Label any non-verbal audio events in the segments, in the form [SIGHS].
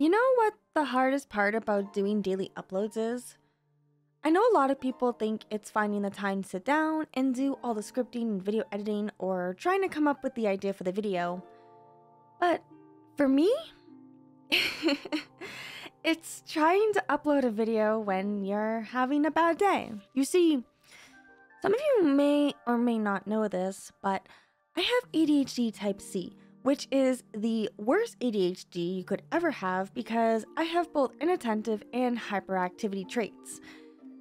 You know what the hardest part about doing daily uploads is? I know a lot of people think it's finding the time to sit down and do all the scripting and video editing or trying to come up with the idea for the video. But for me, [LAUGHS] it's trying to upload a video when you're having a bad day. You see, some of you may or may not know this, but I have ADHD type C which is the worst ADHD you could ever have because I have both inattentive and hyperactivity traits.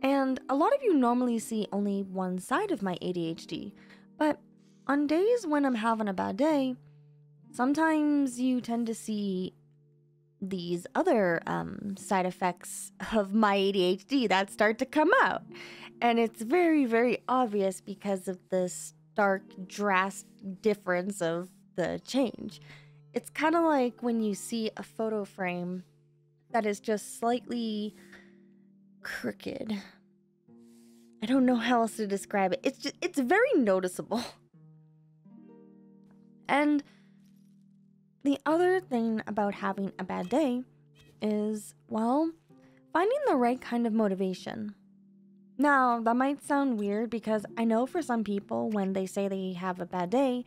And a lot of you normally see only one side of my ADHD, but on days when I'm having a bad day, sometimes you tend to see these other um, side effects of my ADHD that start to come out. And it's very, very obvious because of the stark, drastic difference of the change. It's kind of like when you see a photo frame that is just slightly crooked. I don't know how else to describe it. It's just it's very noticeable. And the other thing about having a bad day is, well, finding the right kind of motivation. Now, that might sound weird because I know for some people, when they say they have a bad day,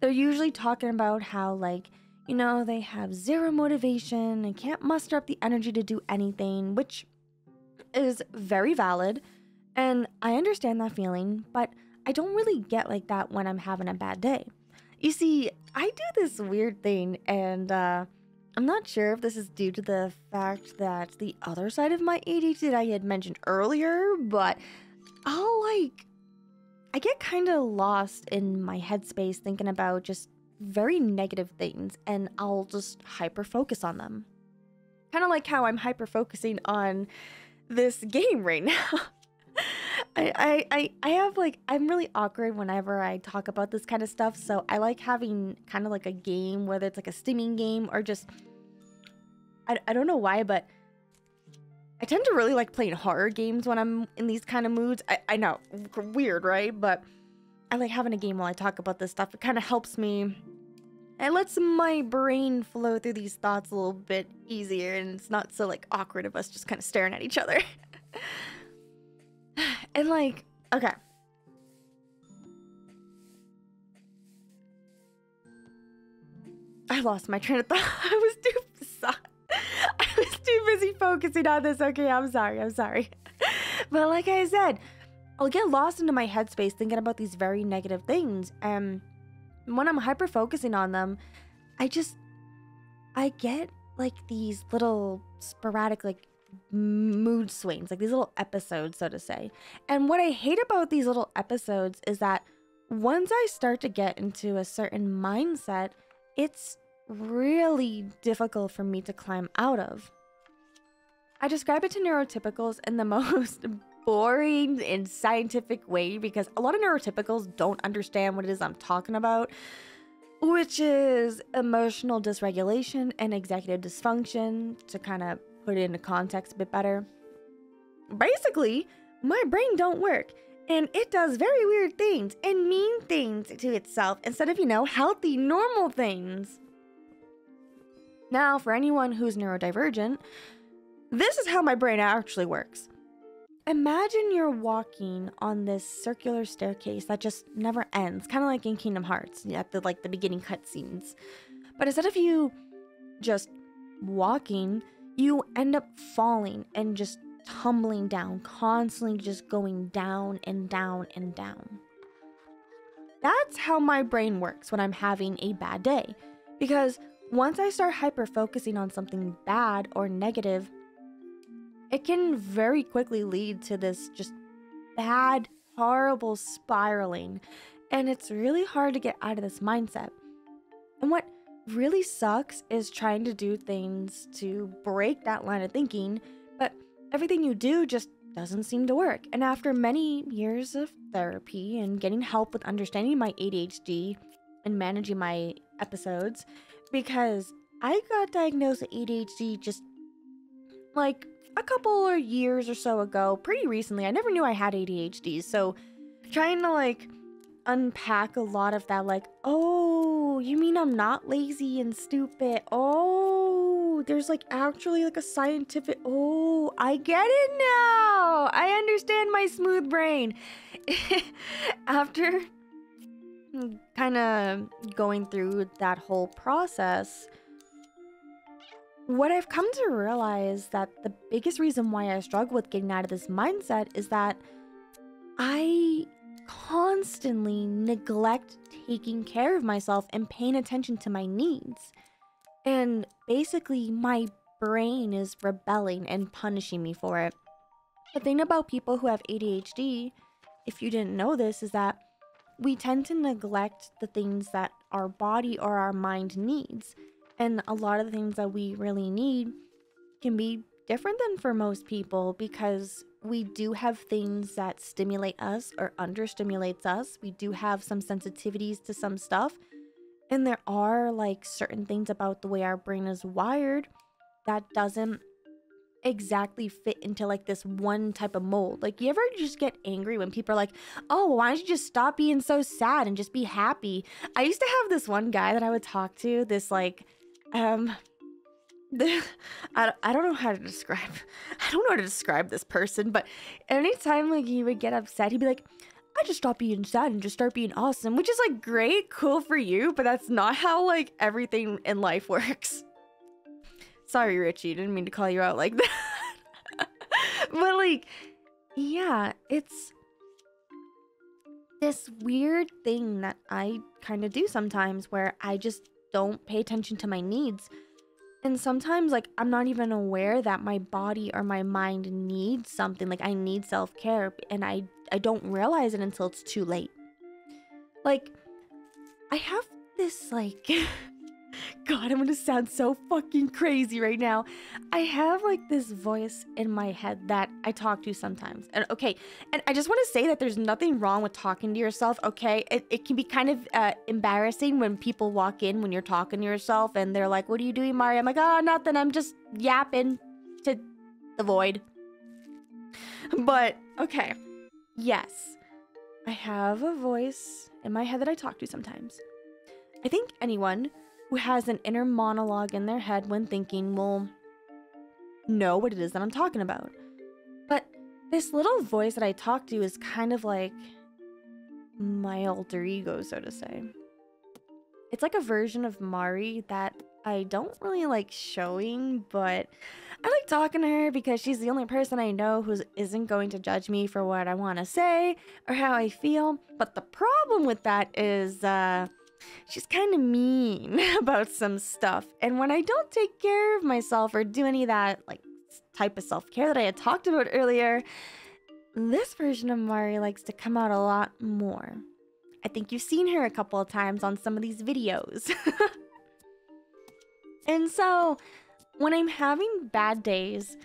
they're usually talking about how, like, you know, they have zero motivation and can't muster up the energy to do anything, which is very valid. And I understand that feeling, but I don't really get like that when I'm having a bad day. You see, I do this weird thing, and uh, I'm not sure if this is due to the fact that the other side of my ADHD that I had mentioned earlier, but I'll like I get kind of lost in my headspace thinking about just very negative things and I'll just hyper focus on them. Kind of like how I'm hyper focusing on this game right [LAUGHS] now. I, I, I have like, I'm really awkward whenever I talk about this kind of stuff. So I like having kind of like a game, whether it's like a stimming game or just, I, I don't know why, but I tend to really like playing horror games when I'm in these kind of moods. I, I know, weird, right? But I like having a game while I talk about this stuff. It kind of helps me. It lets my brain flow through these thoughts a little bit easier, and it's not so like awkward of us just kind of staring at each other. [SIGHS] and like, okay. I lost my train of thought. [LAUGHS] I was too sorry too busy focusing on this. Okay, I'm sorry. I'm sorry. [LAUGHS] but like I said, I'll get lost into my headspace thinking about these very negative things. And when I'm hyper focusing on them, I just, I get like these little sporadic, like mood swings, like these little episodes, so to say. And what I hate about these little episodes is that once I start to get into a certain mindset, it's really difficult for me to climb out of. I describe it to neurotypicals in the [LAUGHS] most boring and scientific way because a lot of neurotypicals don't understand what it is I'm talking about, which is emotional dysregulation and executive dysfunction to kind of put it into context a bit better. Basically, my brain don't work and it does very weird things and mean things to itself instead of, you know, healthy, normal things. Now, for anyone who's neurodivergent, this is how my brain actually works. Imagine you're walking on this circular staircase that just never ends, kind of like in Kingdom Hearts at the like the beginning cutscenes. But instead of you just walking, you end up falling and just tumbling down, constantly just going down and down and down. That's how my brain works when I'm having a bad day. Because once I start hyper focusing on something bad or negative, it can very quickly lead to this just bad, horrible spiraling. And it's really hard to get out of this mindset. And what really sucks is trying to do things to break that line of thinking, but everything you do just doesn't seem to work. And after many years of therapy and getting help with understanding my ADHD and managing my episodes, because I got diagnosed with ADHD just like a couple of years or so ago, pretty recently. I never knew I had ADHD, so trying to like unpack a lot of that, like, oh, you mean I'm not lazy and stupid? Oh, there's like actually like a scientific. Oh, I get it now. I understand my smooth brain. [LAUGHS] After kind of going through that whole process, what I've come to realize that the biggest reason why I struggle with getting out of this mindset is that I constantly neglect taking care of myself and paying attention to my needs. And basically, my brain is rebelling and punishing me for it. The thing about people who have ADHD, if you didn't know this, is that we tend to neglect the things that our body or our mind needs. And a lot of the things that we really need can be different than for most people because we do have things that stimulate us or understimulates us. We do have some sensitivities to some stuff. And there are like certain things about the way our brain is wired that doesn't exactly fit into like this one type of mold. Like, you ever just get angry when people are like, oh, why don't you just stop being so sad and just be happy? I used to have this one guy that I would talk to, this like, um, [LAUGHS] I, I don't know how to describe [LAUGHS] I don't know how to describe this person, but anytime like he would get upset, he'd be like, I just stop being sad and just start being awesome, which is like great, cool for you, but that's not how like everything in life [LAUGHS] works. Sorry, Richie, didn't mean to call you out like that. but like, yeah, it's this weird thing that I kind of do sometimes where I just don't pay attention to my needs and sometimes, like, I'm not even aware that my body or my mind needs something. Like, I need self care, and I, I don't realize it until it's too late. Like, I have this, like, [LAUGHS] God, I'm gonna sound so fucking crazy right now. I have like this voice in my head that I talk to sometimes. And okay, and I just wanna say that there's nothing wrong with talking to yourself, okay? It, it can be kind of uh, embarrassing when people walk in when you're talking to yourself and they're like, What are you doing, Mari? I'm like, Oh, nothing. I'm just yapping to the void. But okay, yes, I have a voice in my head that I talk to sometimes. I think anyone who has an inner monologue in their head when thinking will know what it is that I'm talking about. But this little voice that I talk to is kind of like my alter ego, so to say. It's like a version of Mari that I don't really like showing, but I like talking to her because she's the only person I know who isn't going to judge me for what I want to say or how I feel. But the problem with that is, uh, she's kind of mean [LAUGHS] about some stuff. And when I don't take care of myself or do any of that, like, type of self care that I had talked about earlier, this version of Mari likes to come out a lot more. I think you've seen her a couple of times on some of these videos. [LAUGHS] and so, when I'm having bad days,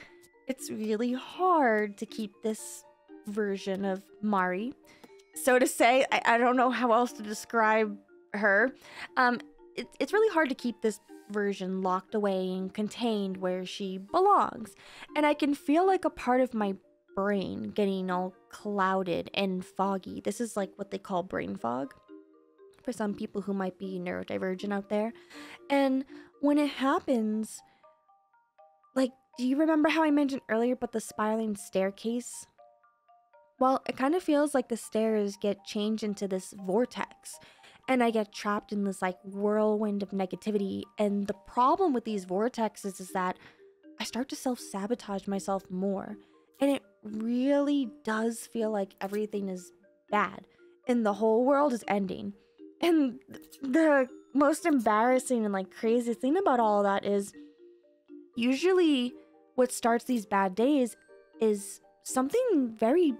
it's really hard to keep this version of Mari. So to say, I, I don't know how else to describe her. Um, it, it's really hard to keep this version locked away and contained where she belongs. And I can feel like a part of my brain getting all clouded and foggy. This is like what they call brain fog for some people who might be neurodivergent out there. And when it happens, like, do you remember how I mentioned earlier about the spiraling staircase? Well, it kind of feels like the stairs get changed into this vortex and I get trapped in this like whirlwind of negativity. And the problem with these vortexes is that I start to self sabotage myself more. And it really does feel like everything is bad and the whole world is ending. And the most embarrassing and like crazy thing about all that is usually what starts these bad days is something very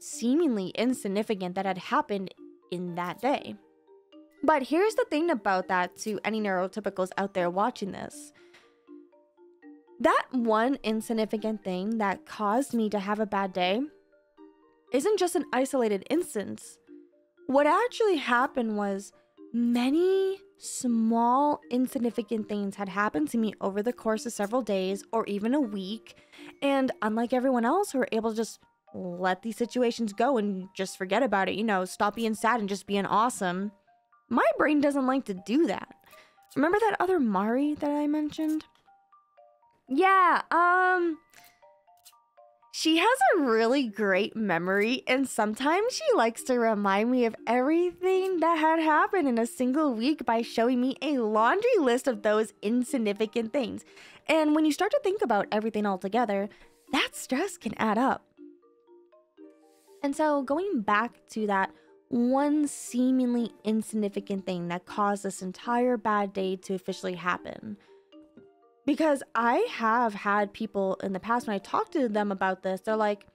seemingly insignificant that had happened in that day. But here's the thing about that to any neurotypicals out there watching this. That one insignificant thing that caused me to have a bad day isn't just an isolated instance. What actually happened was many small, insignificant things had happened to me over the course of several days or even a week. And unlike everyone else who are able to just let these situations go and just forget about it, you know, stop being sad and just being awesome, my brain doesn't like to do that. Remember that other Mari that I mentioned? Yeah, um she has a really great memory, and sometimes she likes to remind me of everything that had happened in a single week by showing me a laundry list of those insignificant things. And when you start to think about everything all together, that stress can add up. And so, going back to that one seemingly insignificant thing that caused this entire bad day to officially happen because I have had people in the past when I talk to them about this, they're like,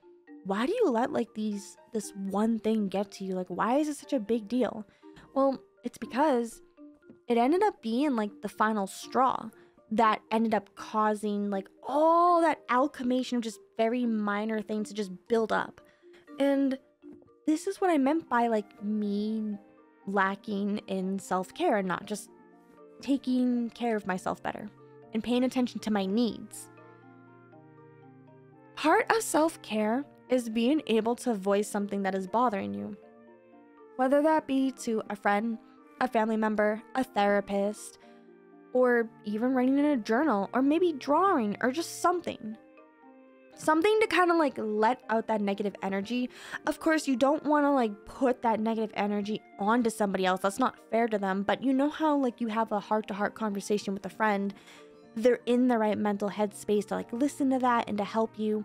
why do you let like these this one thing get to you? Like why is it such a big deal? Well, it's because it ended up being like the final straw that ended up causing like all that alchemation of just very minor things to just build up. And this is what I meant by like me lacking in self-care and not just taking care of myself better and paying attention to my needs. Part of self care is being able to voice something that is bothering you, whether that be to a friend, a family member, a therapist, or even writing in a journal, or maybe drawing, or just something. Something to kind of like let out that negative energy. Of course, you don't want to like put that negative energy onto somebody else. That's not fair to them. But you know how like you have a heart to heart conversation with a friend they're in the right mental headspace to like listen to that and to help you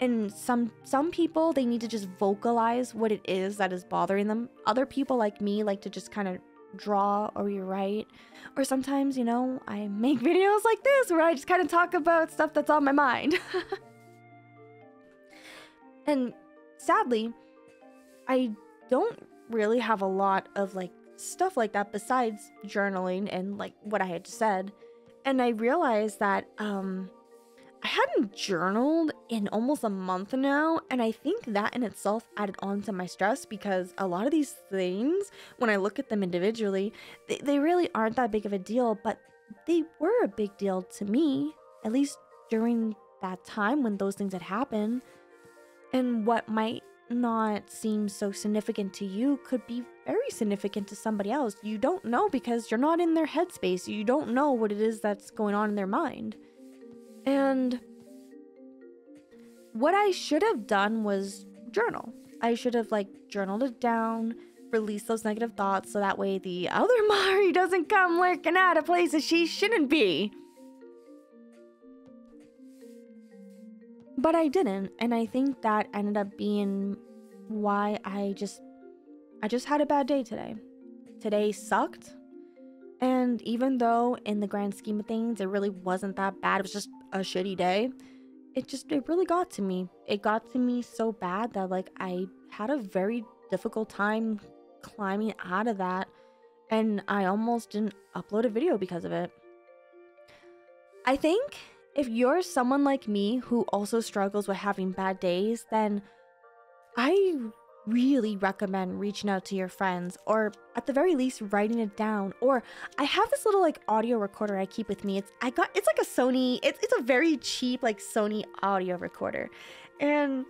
and some some people they need to just vocalize what it is that is bothering them other people like me like to just kind of draw or rewrite or sometimes you know i make [LAUGHS] videos like this where i just kind of talk about stuff that's on my mind [LAUGHS] and sadly i don't really have a lot of like stuff like that besides journaling and like what i had said and I realized that um I hadn't journaled in almost a month now, and I think that in itself added on to my stress because a lot of these things, when I look at them individually, they, they really aren't that big of a deal, but they were a big deal to me, at least during that time when those things had happened. And what might not seem so significant to you could be very significant to somebody else. You don't know because you're not in their headspace. You don't know what it is that's going on in their mind. And what I should have done was journal. I should have like journaled it down, released those negative thoughts so that way the [LAUGHS] other Mari doesn't come lurking out of places she shouldn't be. But I didn't, and I think that ended up being why I just I just had a bad day today. Today sucked. And even though in the grand scheme of things it really wasn't that bad, it was just a shitty day. It just it really got to me. It got to me so bad that like I had a very difficult time climbing out of that and I almost didn't upload a video because of it. I think if you're someone like me who also struggles with having bad days, then I really recommend reaching out to your friends or at the very least writing it down. Or i have this little like audio recorder i keep with me. It's i got it's like a sony it's, it's a very cheap like sony audio recorder. And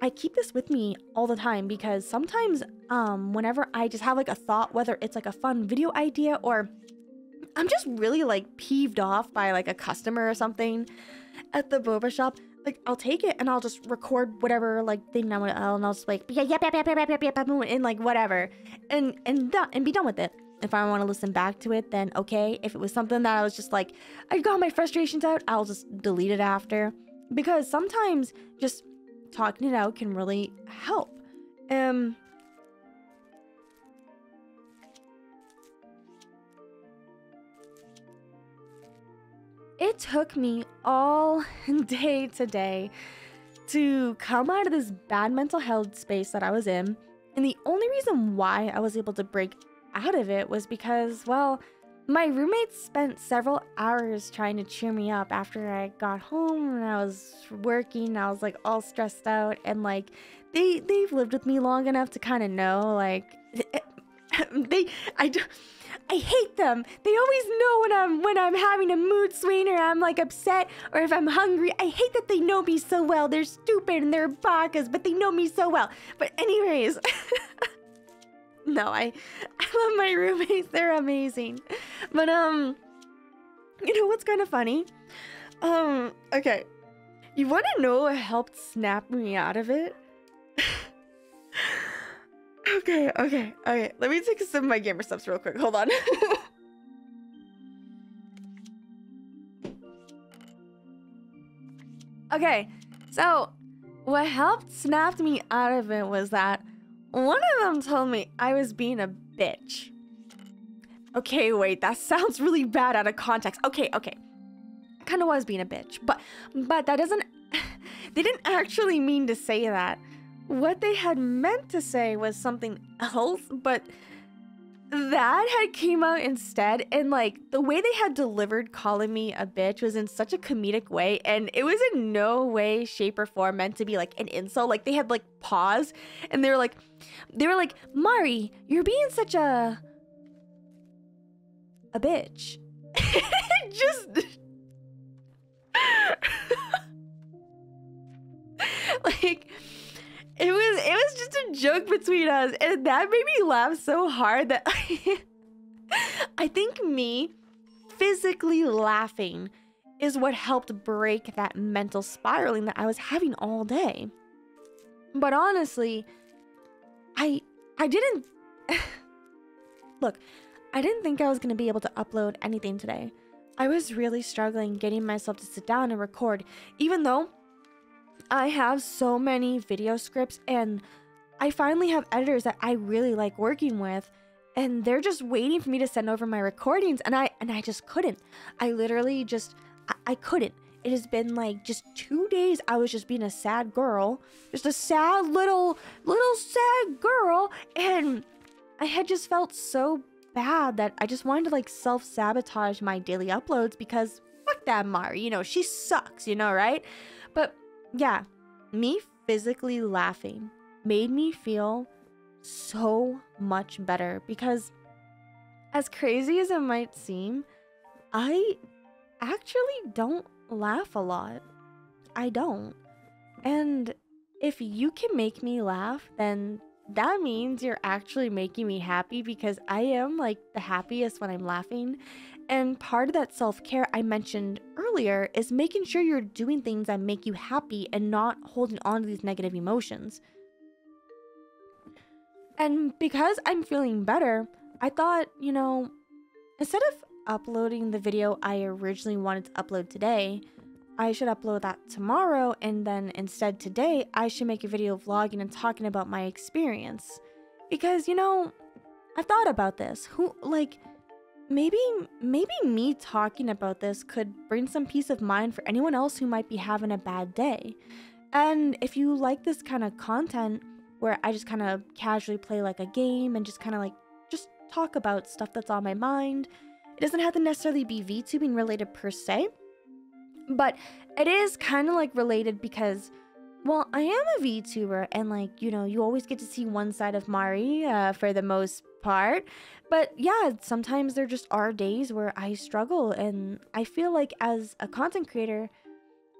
i keep this with me all the time because sometimes um whenever i just have like a thought whether it's like a fun video idea or I'm just really like peeved off by like a customer or something at the boba shop. Like I'll take it and I'll just record whatever like thing I want to, and I'll just like yeah yeah yeah yeah yeah yeah yeah and like whatever, and and done and be done with it. If I want to listen back to it, then okay. If it was something that I was just like I got my frustrations out, I'll just delete it after because sometimes just talking it out can really help. Um, It took me all [LAUGHS] day today to come out of this bad mental health space that I was in. And the only reason why I was able to break out of it was because, well, my roommates spent several hours trying to cheer me up after I got home and I was working. I was like all stressed out and like they they've lived with me long enough to kind of know like [LAUGHS] they I don't I hate them. They always know when I'm when I'm having a mood swing or I'm like upset or if I'm hungry. I hate that they know me so well. They're stupid and they're bakas, but they know me so well. But anyways, [LAUGHS] no, I [LAUGHS] I love my roommates. They're amazing. But um, you know what's kind of funny? Um, okay. You want to know what helped snap me out of it? Okay, okay, okay. Let me take some of my gamer steps real quick. Hold on. [LAUGHS] okay, so what helped snapped me out of it was that one of them told me I was being a bitch. Okay, wait, that [LAUGHS] sounds really bad out of context. Okay, okay. I Kind of was being a bitch, but but that doesn't [LAUGHS] they didn't actually mean to say that. What they had meant to say was something else, but that had came out instead and like the way they had delivered calling me a bitch was in such a comedic way and it was in no way shape or form meant to be like an insult. Like they had like pause and they were like they were like mari you're being such a a bitch. [LAUGHS] Just [LAUGHS] like it was it was just a joke between us and that made me laugh so hard that [LAUGHS] I think me physically laughing is what helped break that mental spiraling that I was having all day. But honestly, I I didn't [LAUGHS] Look, I didn't think I was going to be able to upload anything today. I was really struggling getting myself to sit down and record, even though I have so many video scripts and I finally have editors that I really like working with and they're just waiting for me to send over my recordings and I and I just couldn't. I literally just I, I couldn't. It has been like just 2 days I was just being a sad girl, just a sad little little sad girl and I had just felt so bad that I just wanted to like self-sabotage my daily uploads because fuck that Mari, you know, she sucks, you know, right? But yeah, me physically laughing made me feel so much better because, as crazy as it might seem, I actually don't laugh a lot. I don't. And if you can make me laugh, then that means you're actually making me happy because I am like the happiest when I'm laughing. And part of that self care I mentioned earlier is making sure you're doing things that make you happy and not holding on to these negative emotions. And because I'm feeling better, I thought, you know, instead of uploading the video I originally wanted to upload today, I should upload that tomorrow. And then instead, today, I should make a video vlogging and talking about my experience. Because, you know, I've thought about this. Who, like, maybe maybe me talking about this could bring some peace of mind for anyone else who might be having a bad day. And if you like this kind of content where I just kind of casually play like a game and just kind of like just talk about stuff that's on my mind, it doesn't have to necessarily be VTubing related per se, but it is kind of like related because well, I am a VTuber and like, you know, you always get to see one side of Mari uh, for the most part. But yeah, sometimes there just are days where I struggle. And I feel like as a content creator,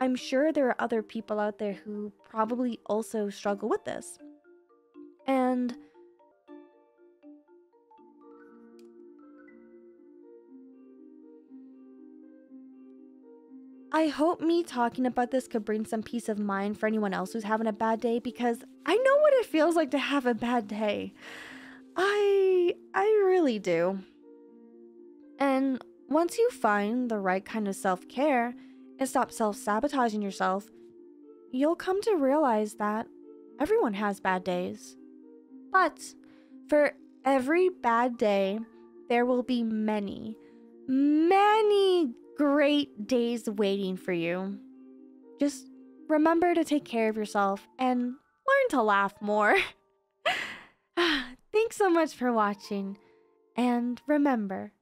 I'm sure there are other people out there who probably also struggle with this. And I hope me talking about this could bring some peace of mind for anyone else who's having a bad day because I know what it feels like to have a bad day. I I really do. And once you find the right kind of self-care and stop self-sabotaging yourself, you'll come to realize that everyone has bad days. But for every bad day, there will be many, many great days waiting for you. Just remember to take care of yourself and learn to laugh more. [LAUGHS] Thanks so much for watching. And remember,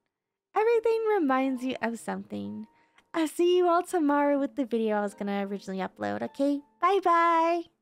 everything reminds you of something. I'll see you all tomorrow with the video I was going to originally upload, okay? Bye bye!